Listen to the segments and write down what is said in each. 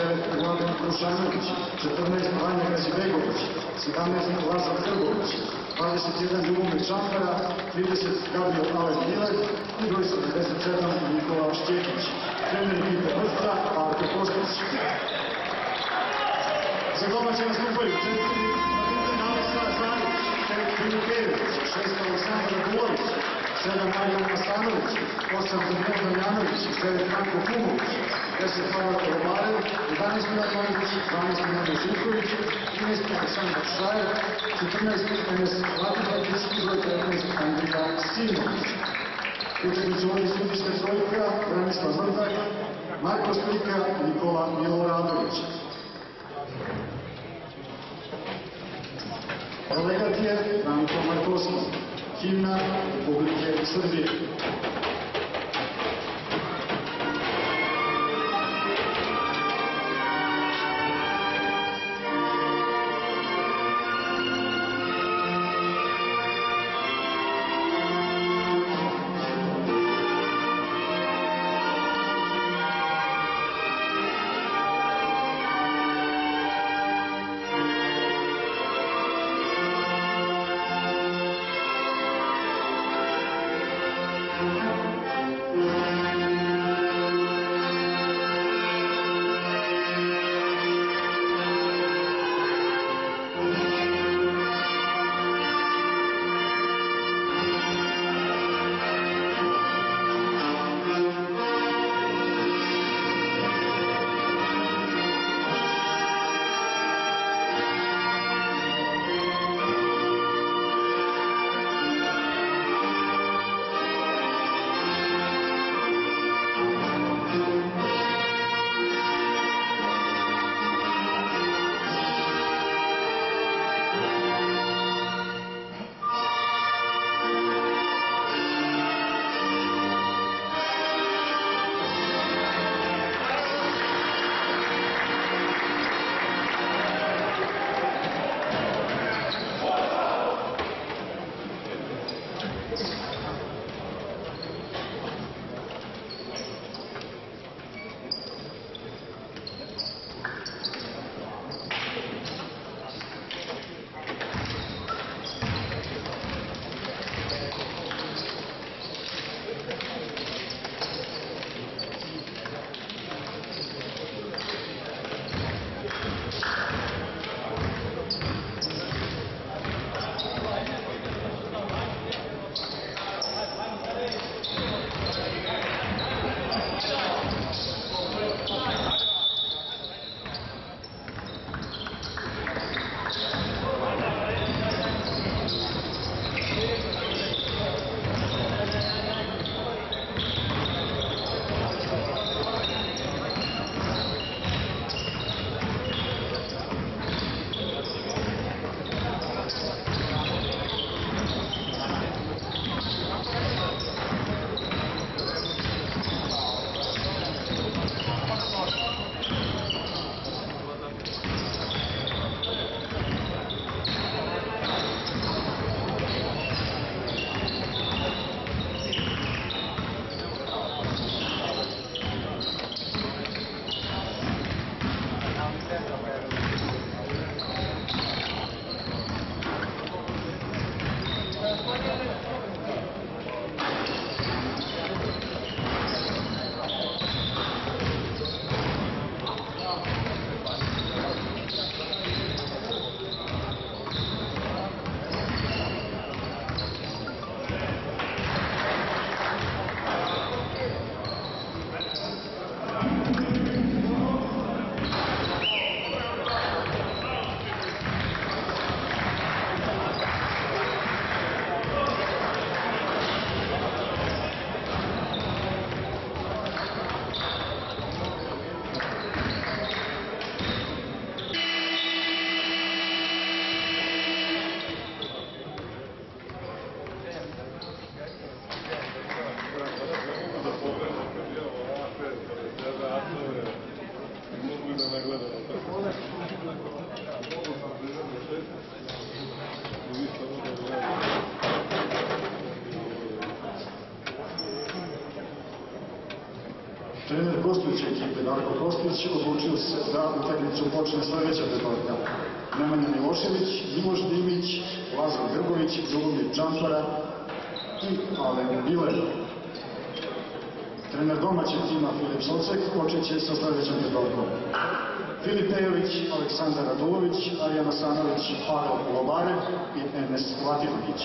czterech wyglądem poruszania ludzi, że pewne jest mawanie prawdziwego ludzi, składane jest na władza tego ludzi. Pan Czampera, drugi jest Gabriel Małek Bielek, drugi jest Wesetrzetan i Nikola Ściekić. Trener Wilka Wystra, a Artur Kosztusz. Zaglądać się na skupy. Wszyscy na tym, na tym, 7 Marijan Mastanović, 8 Zubir Janović, 9 Franko Kumović, 10 Hvala Kolobare, 11 Milan Janić, 12 Milan Živković, 13 Aleksandar Šajer, 14 Enes Latibatić, izgled 19 Andrija Simović. su ovdje sutište trojka, Branislav Vrdak, Marko Strika, Nikola Miloradović. Prelegat je Branko Markovski. Himna Republice Srbije. Utakmicu počne sledeća petorka. Nemanja Milošević, Miloš Dimić, Lazar Grbović, Ljubomir Čampara i Alen Biler. Trener domaćeg tima Filip Socek počeće sa sledećom petorkom. Filip Pejović, Aleksandar Radulović, Arijana Sanović, Pavel Lobarev i Enes Latinović.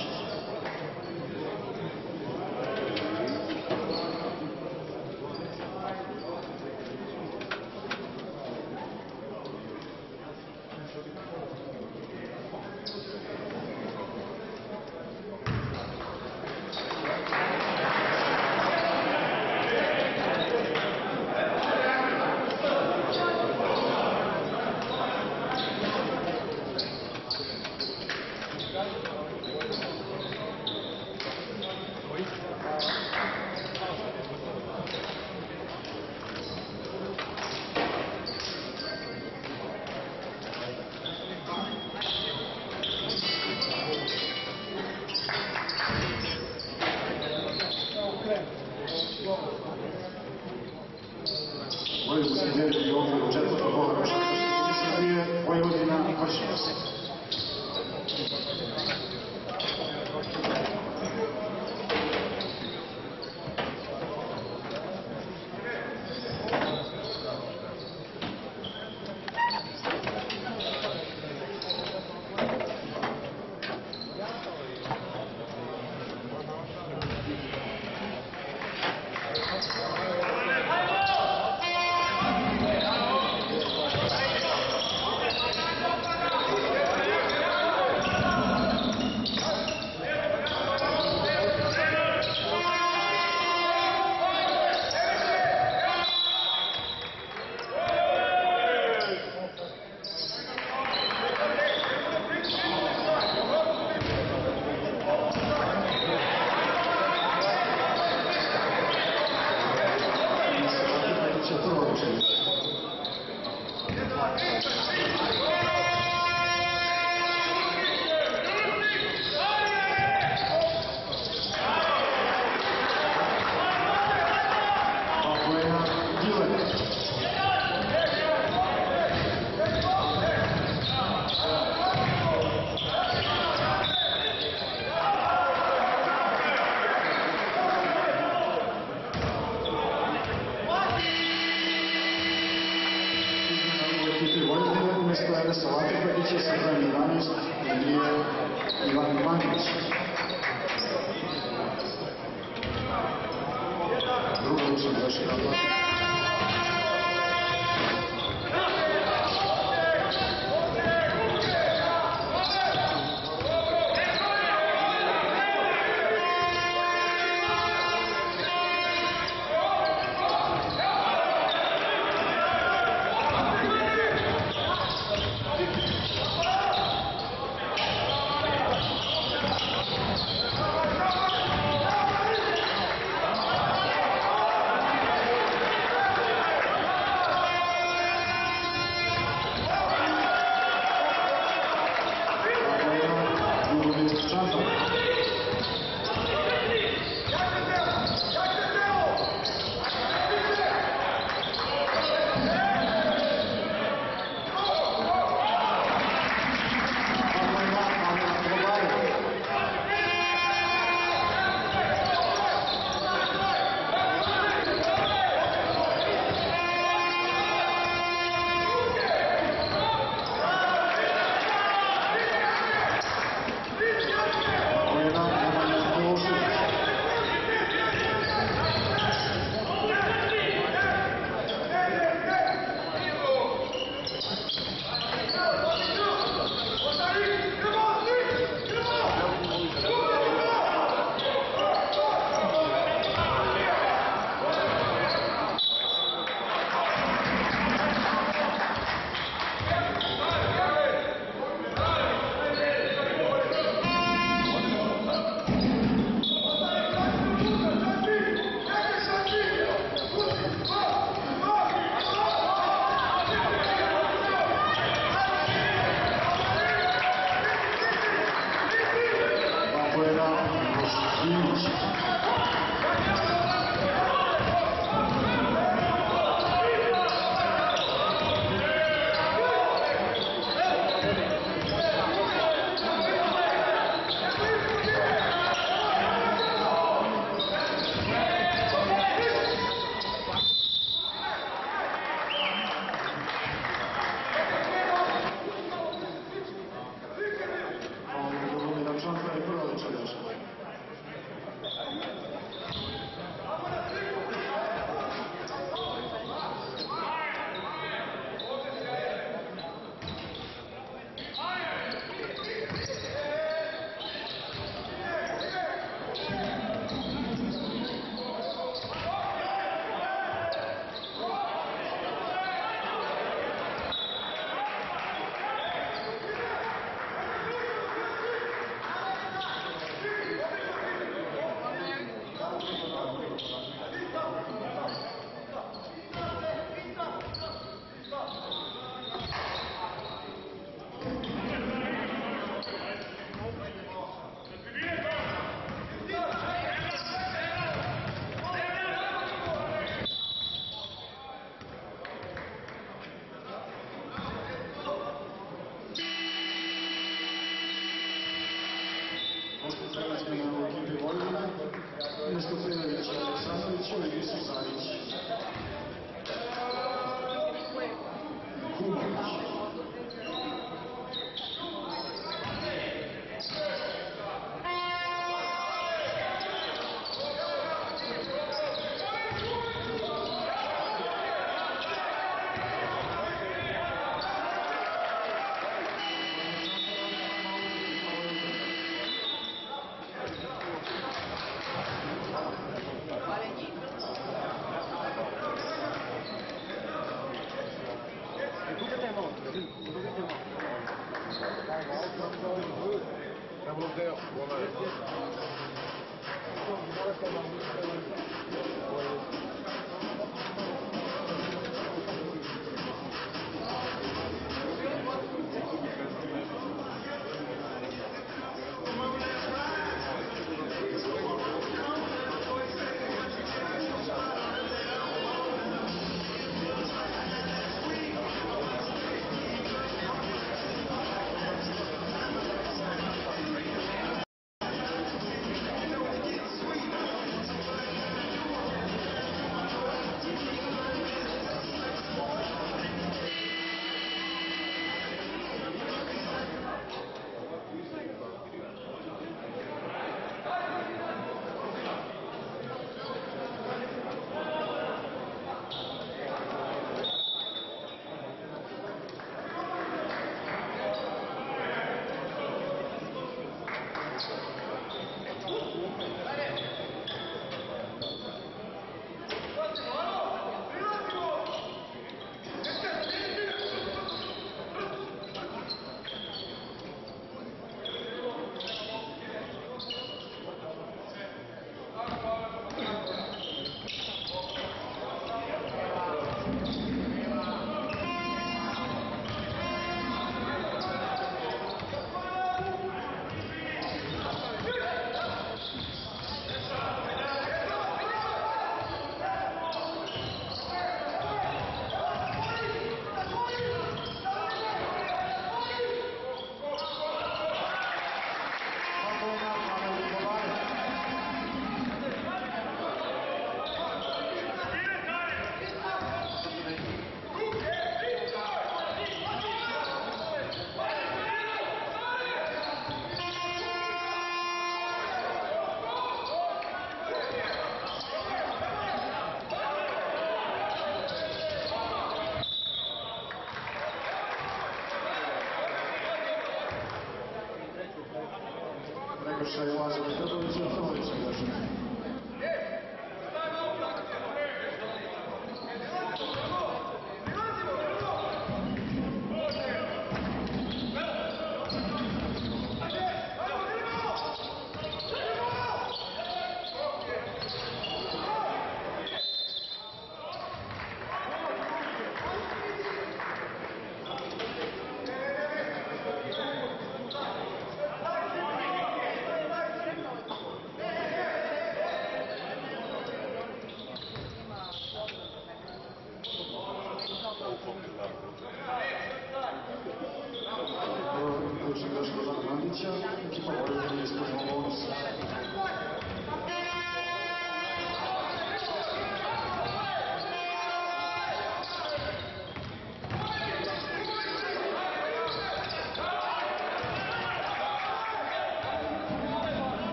Aí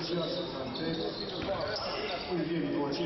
需要喜欢这一种状态但不一定能接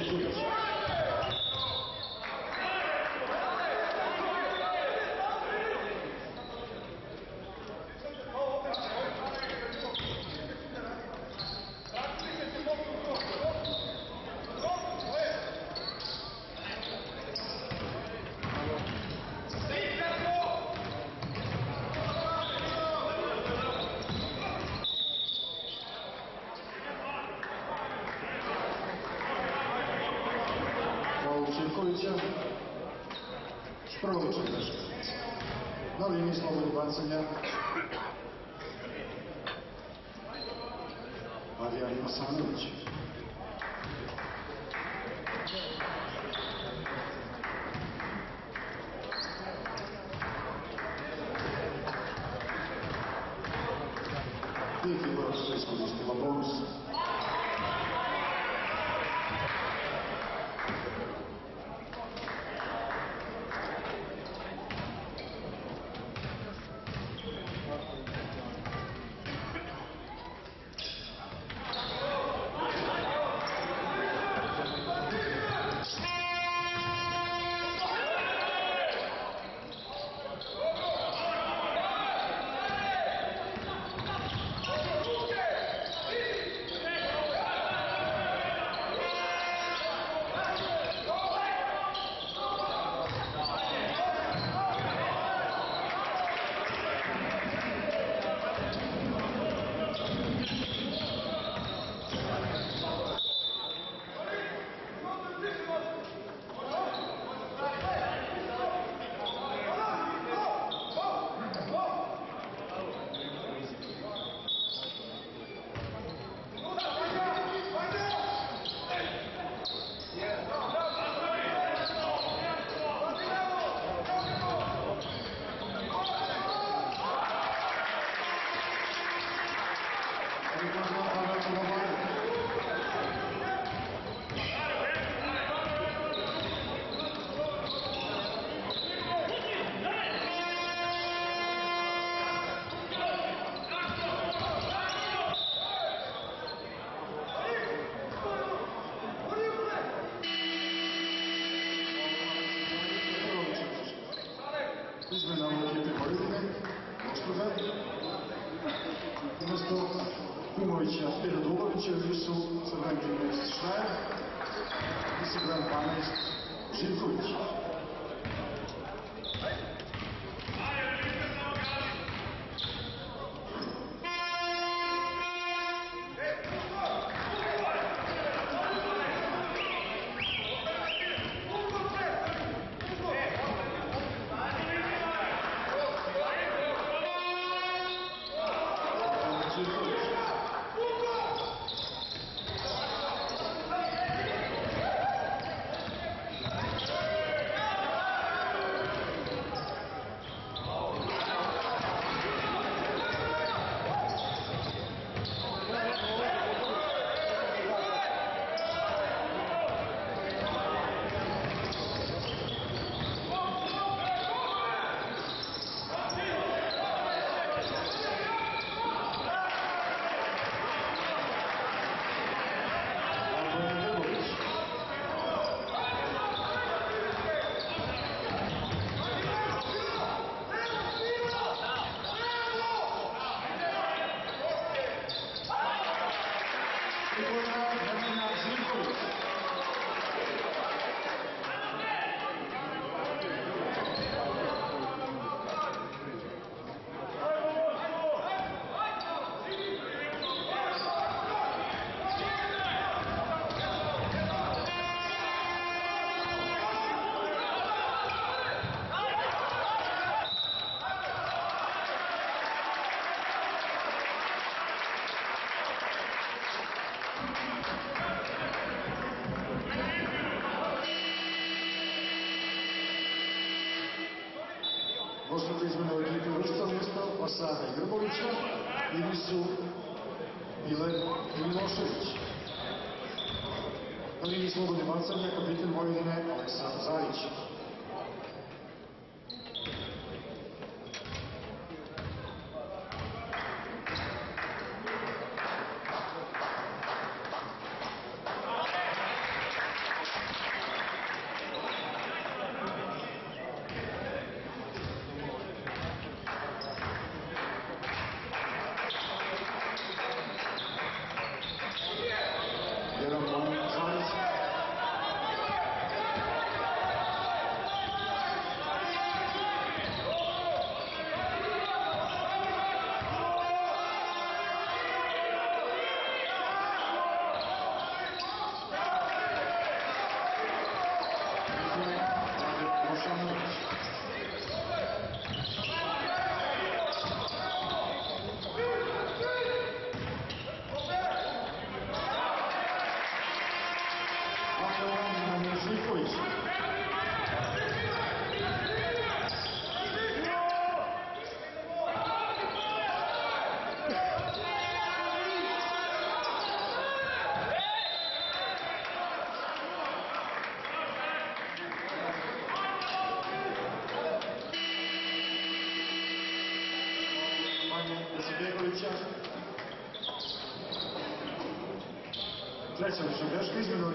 infância, eu Solution. Wer schließen wir nun?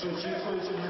手机收一收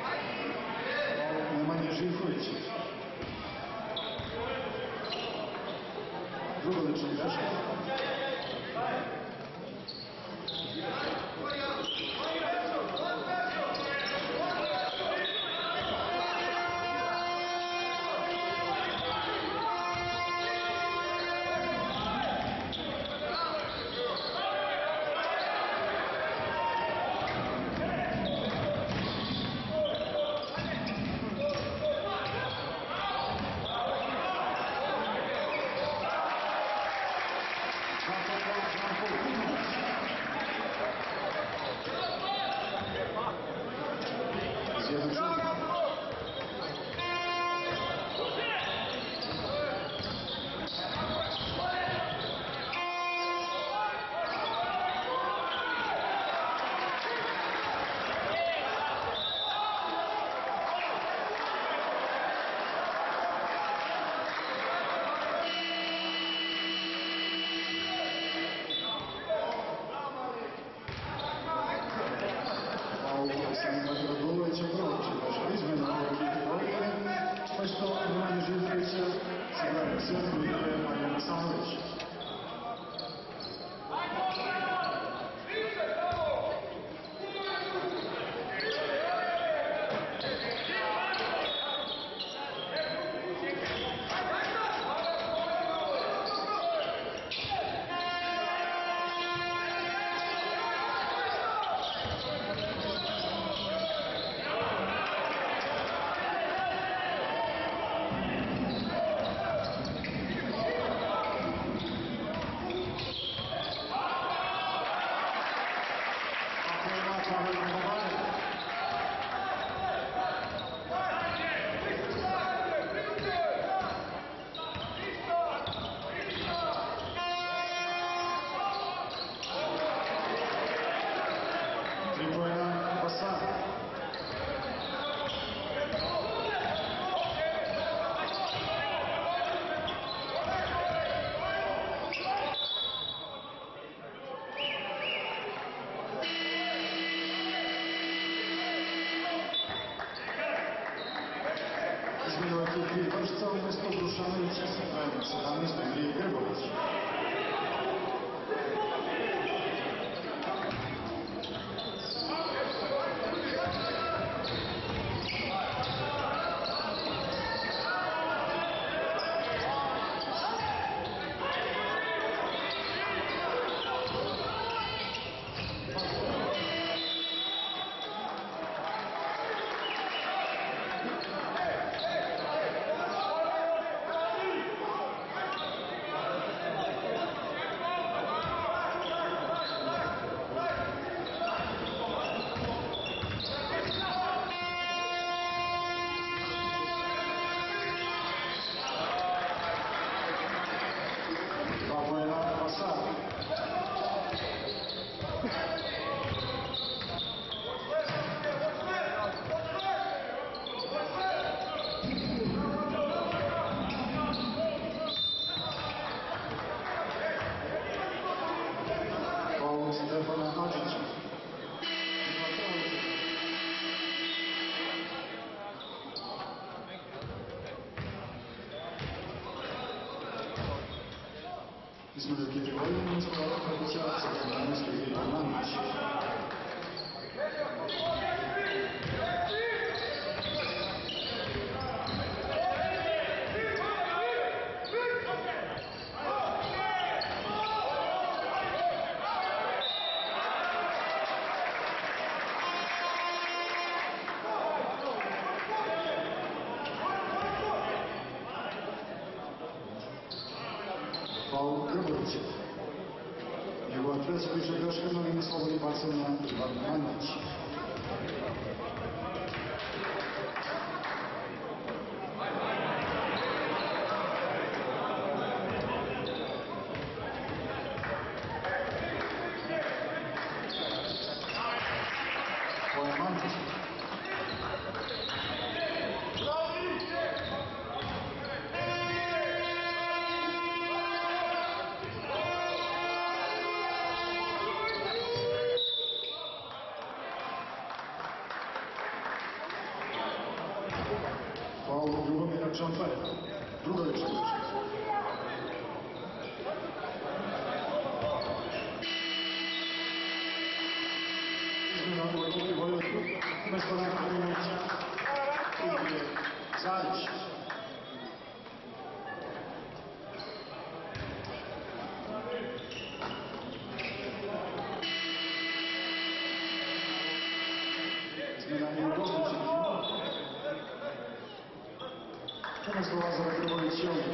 Diciamo che ti voglio mangiare qualcosa, ma non ti voglio mangiare. monstruosa daquele moletinho.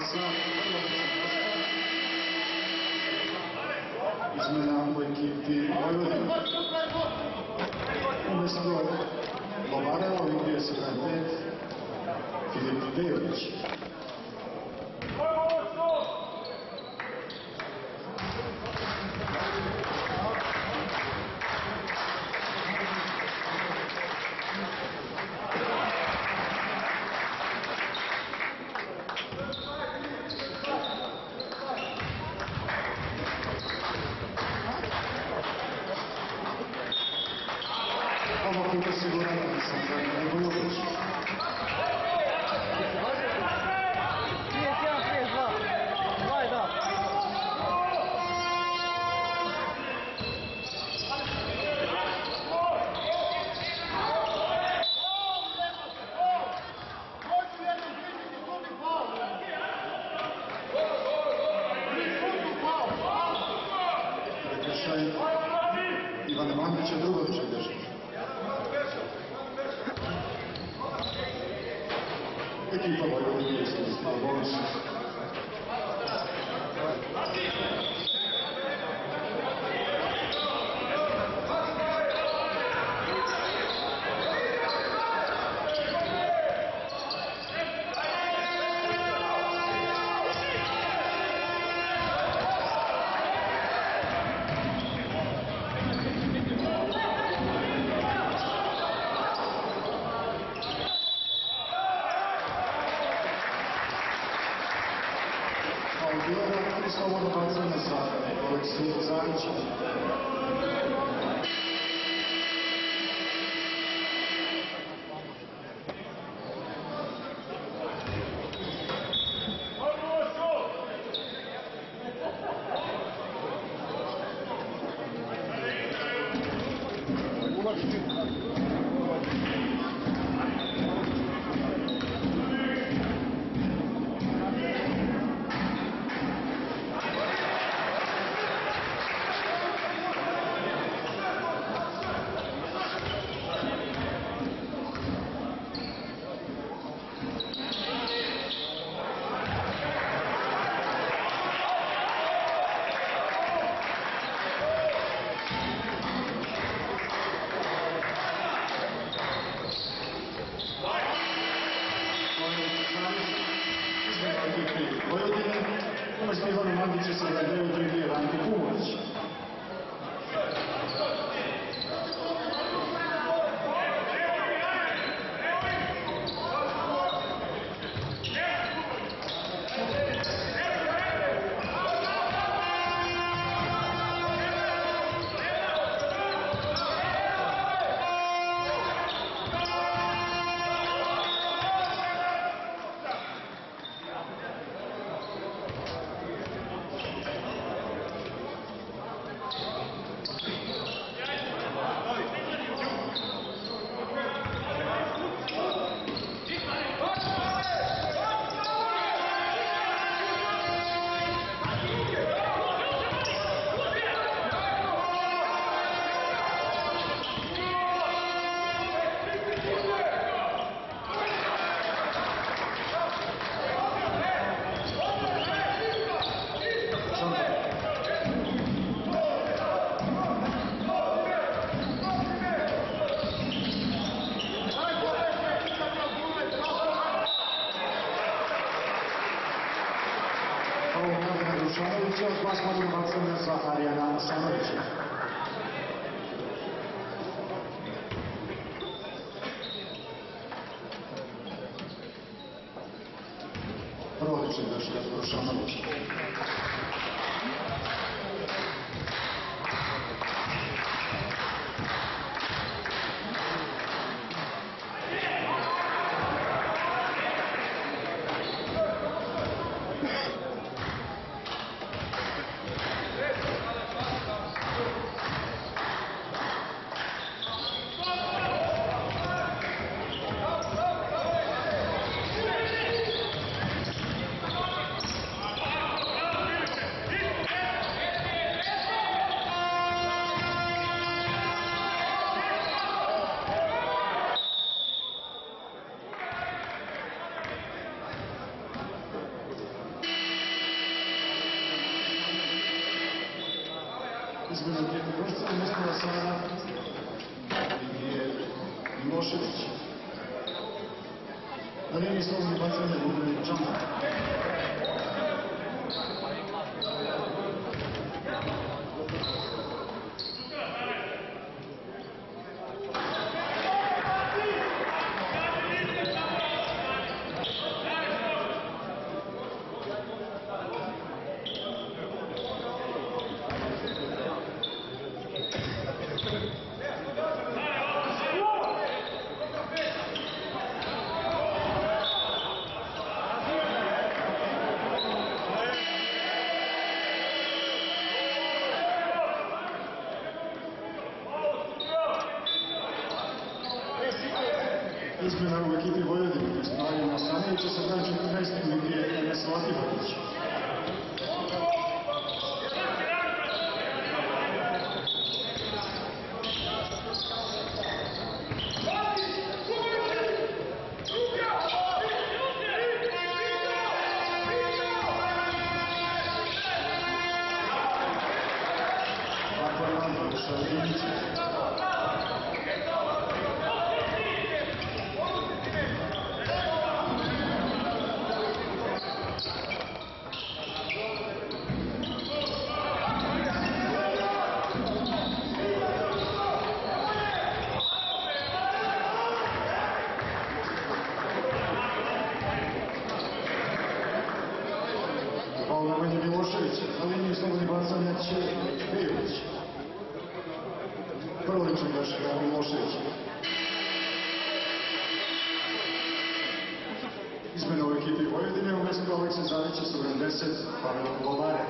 passar. Esmerar uma equipe. Começando agora. Lobarão, envia-se na frente. Felipe Deus. Prlić i Boška Milošević. Izmene u ekipi Vojvodine umjesto Aleksa Zadića su 70 Pavel Lomare.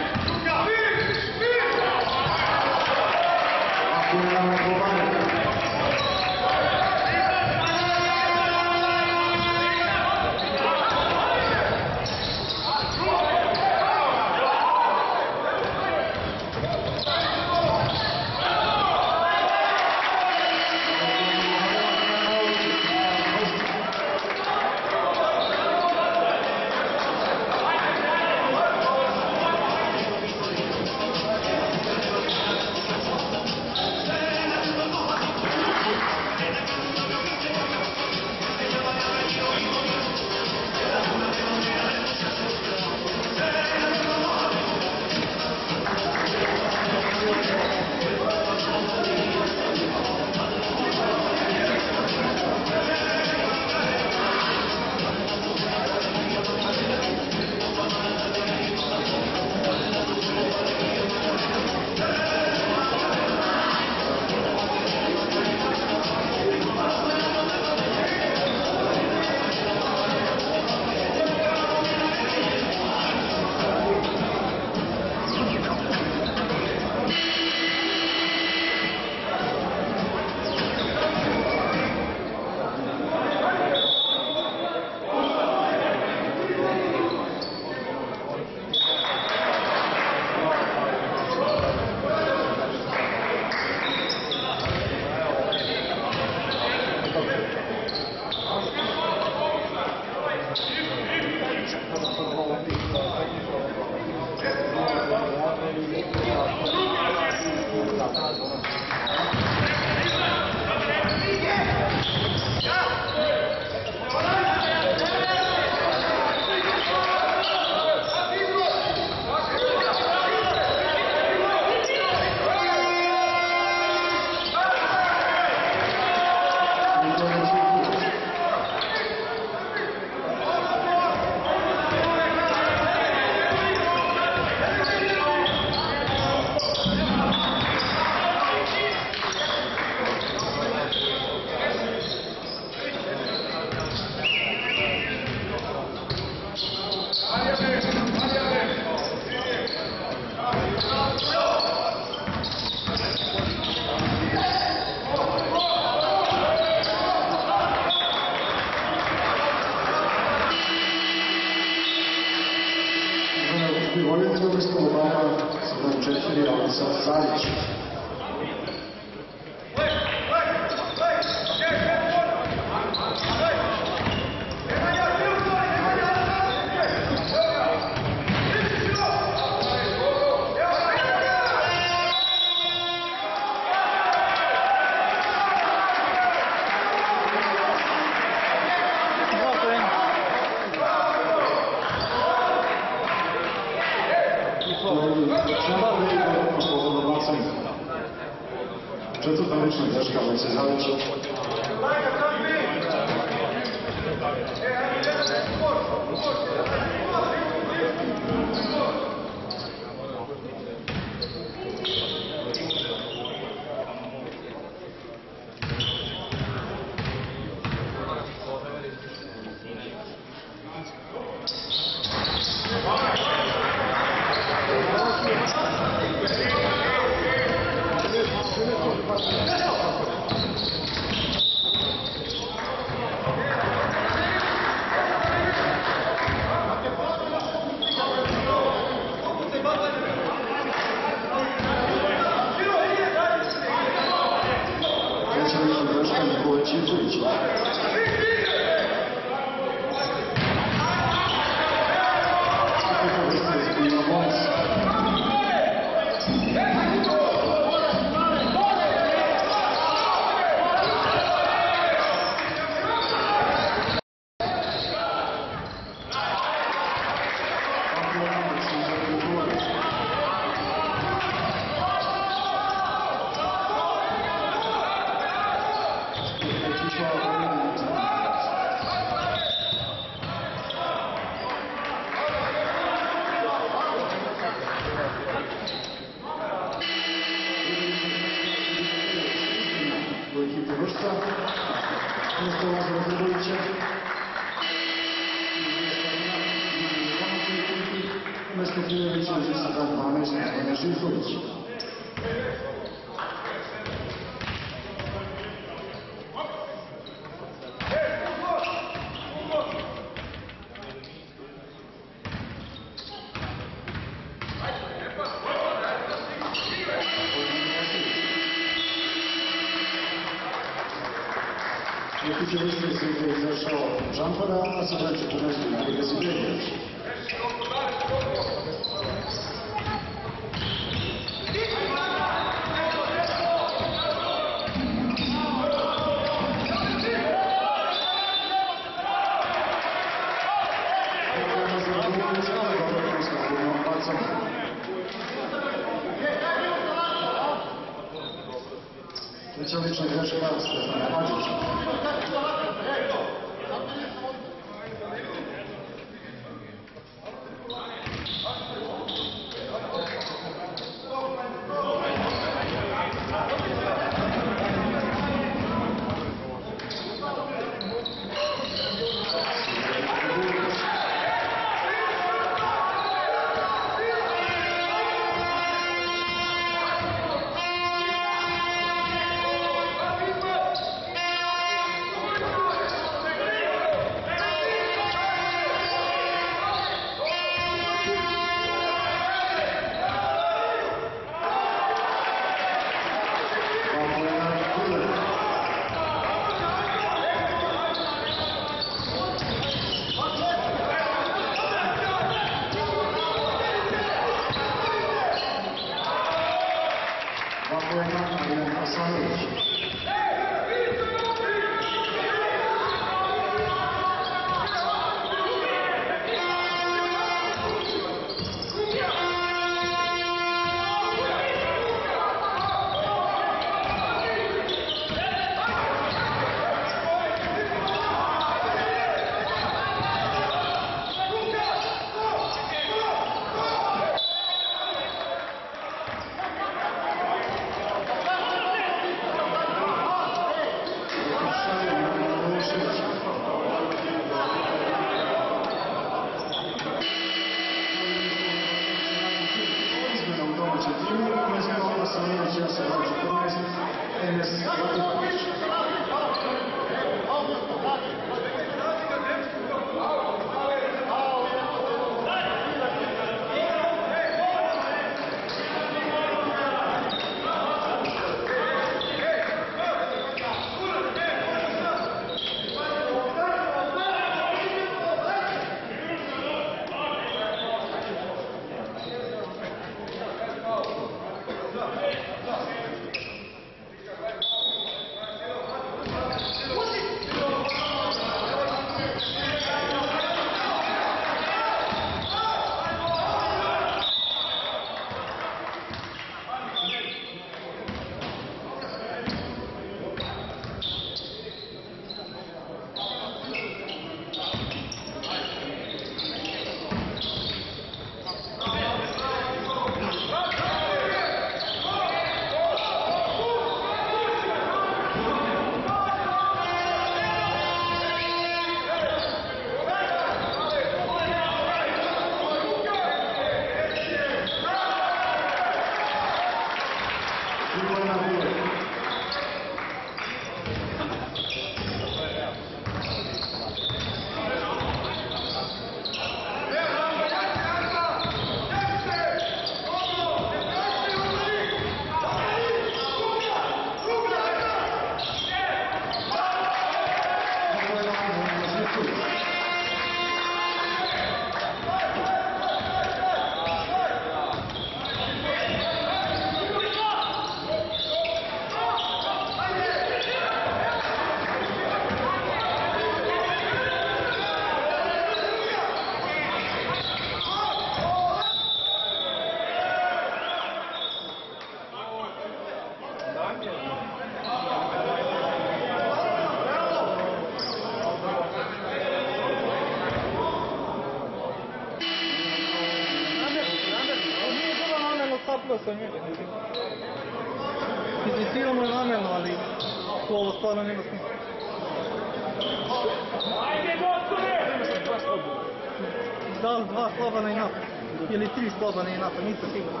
плодо не едната мица сигурно.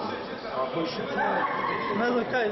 Ако ще... Не знам кај,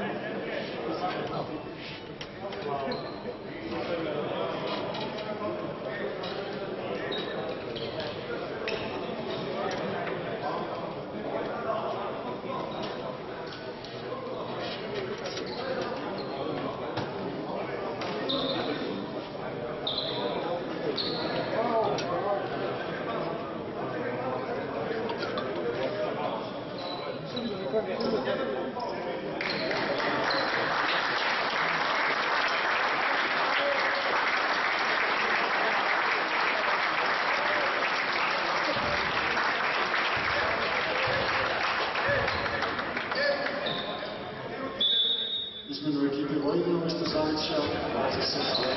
Izmenu ekipe Vojvodina umesto Zavića, 20 sekundi.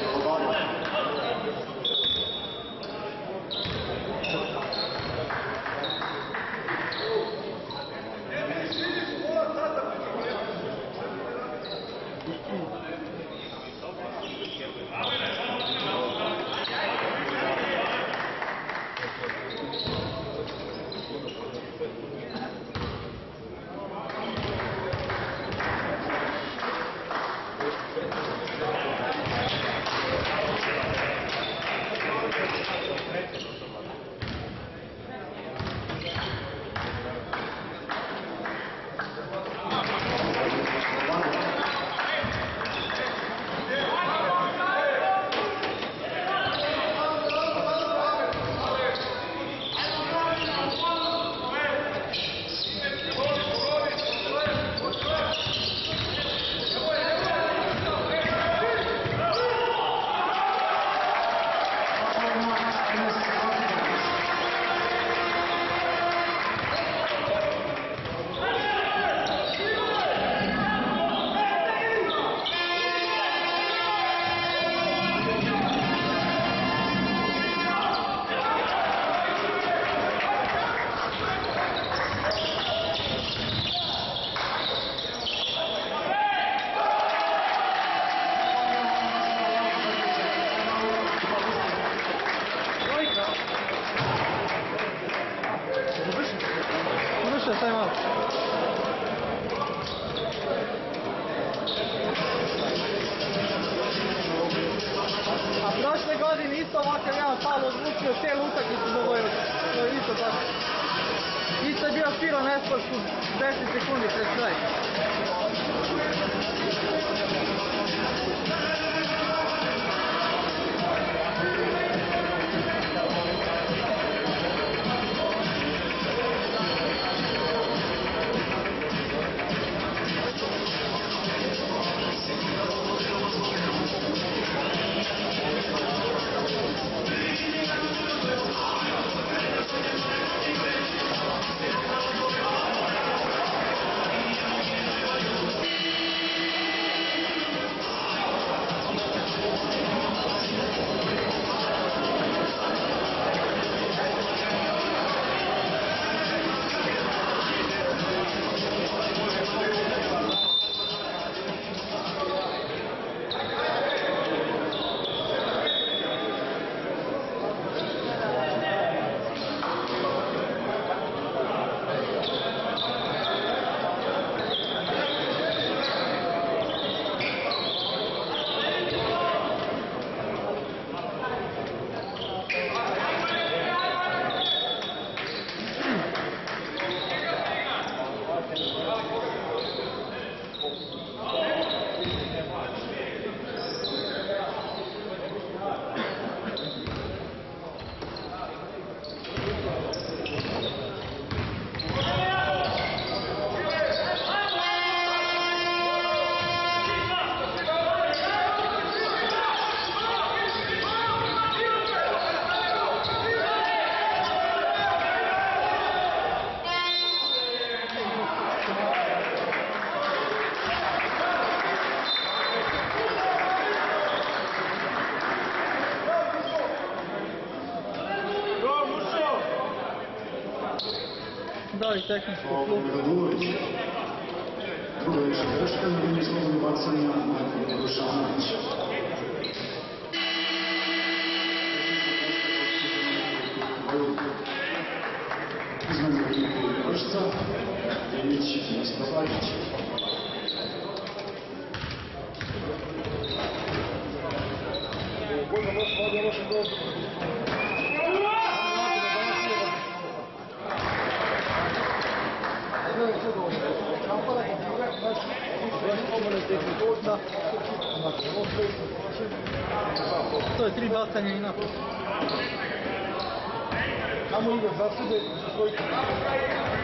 verstärkten Struktur. Były, że troszkę będziemy zainteresowani na Ryszana 4 Balkanina. Tamo ide, zato da je